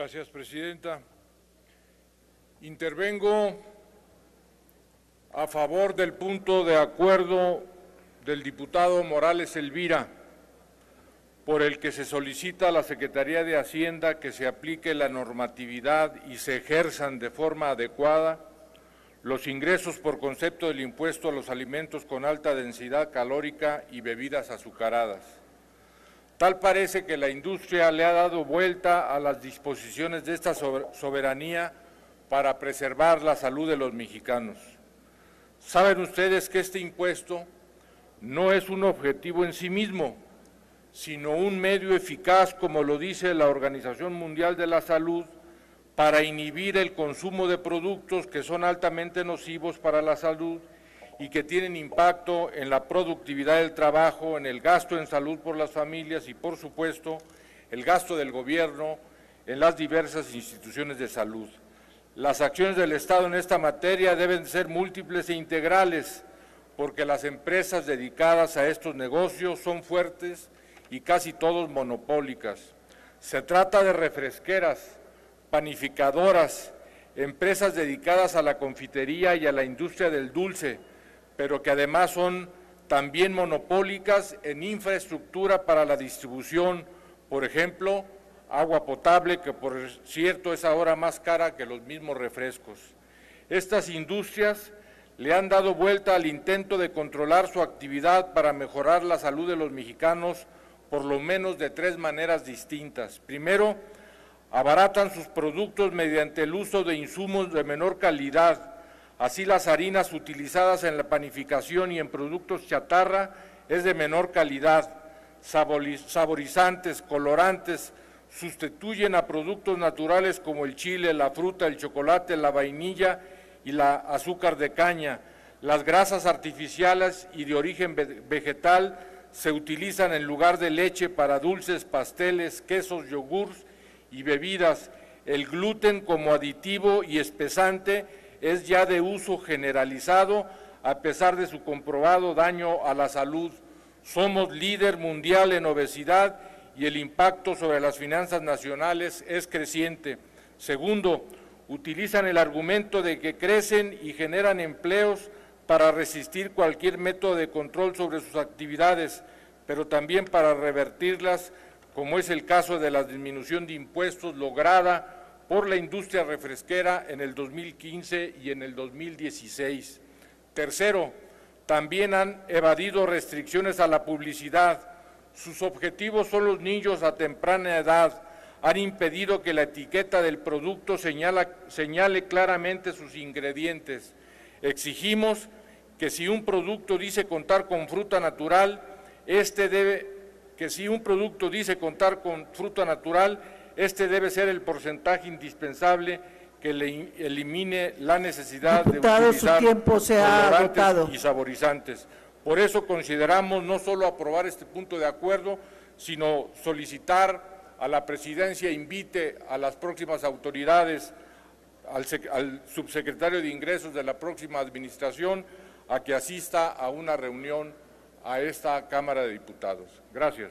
Gracias, Presidenta. Intervengo a favor del punto de acuerdo del diputado Morales Elvira, por el que se solicita a la Secretaría de Hacienda que se aplique la normatividad y se ejerzan de forma adecuada los ingresos por concepto del impuesto a los alimentos con alta densidad calórica y bebidas azucaradas. Tal parece que la industria le ha dado vuelta a las disposiciones de esta soberanía para preservar la salud de los mexicanos. Saben ustedes que este impuesto no es un objetivo en sí mismo, sino un medio eficaz, como lo dice la Organización Mundial de la Salud, para inhibir el consumo de productos que son altamente nocivos para la salud y que tienen impacto en la productividad del trabajo, en el gasto en salud por las familias y, por supuesto, el gasto del gobierno en las diversas instituciones de salud. Las acciones del Estado en esta materia deben ser múltiples e integrales, porque las empresas dedicadas a estos negocios son fuertes y casi todos monopólicas. Se trata de refresqueras, panificadoras, empresas dedicadas a la confitería y a la industria del dulce, pero que además son también monopólicas en infraestructura para la distribución, por ejemplo, agua potable, que por cierto es ahora más cara que los mismos refrescos. Estas industrias le han dado vuelta al intento de controlar su actividad para mejorar la salud de los mexicanos por lo menos de tres maneras distintas. Primero, abaratan sus productos mediante el uso de insumos de menor calidad, Así las harinas utilizadas en la panificación y en productos chatarra es de menor calidad. Saborizantes, colorantes, sustituyen a productos naturales como el chile, la fruta, el chocolate, la vainilla y la azúcar de caña. Las grasas artificiales y de origen vegetal se utilizan en lugar de leche para dulces, pasteles, quesos, yogures y bebidas. El gluten como aditivo y espesante es ya de uso generalizado a pesar de su comprobado daño a la salud. Somos líder mundial en obesidad y el impacto sobre las finanzas nacionales es creciente. Segundo, utilizan el argumento de que crecen y generan empleos para resistir cualquier método de control sobre sus actividades, pero también para revertirlas, como es el caso de la disminución de impuestos lograda por la industria refresquera en el 2015 y en el 2016. Tercero, también han evadido restricciones a la publicidad. Sus objetivos son los niños a temprana edad. Han impedido que la etiqueta del producto señale claramente sus ingredientes. Exigimos que si un producto dice contar con fruta natural, este debe, que si un producto dice contar con fruta natural, este debe ser el porcentaje indispensable que le elimine la necesidad de utilizar tiempo se ha y saborizantes. Por eso consideramos no solo aprobar este punto de acuerdo, sino solicitar a la presidencia invite a las próximas autoridades, al, al subsecretario de Ingresos de la próxima administración, a que asista a una reunión a esta Cámara de Diputados. Gracias.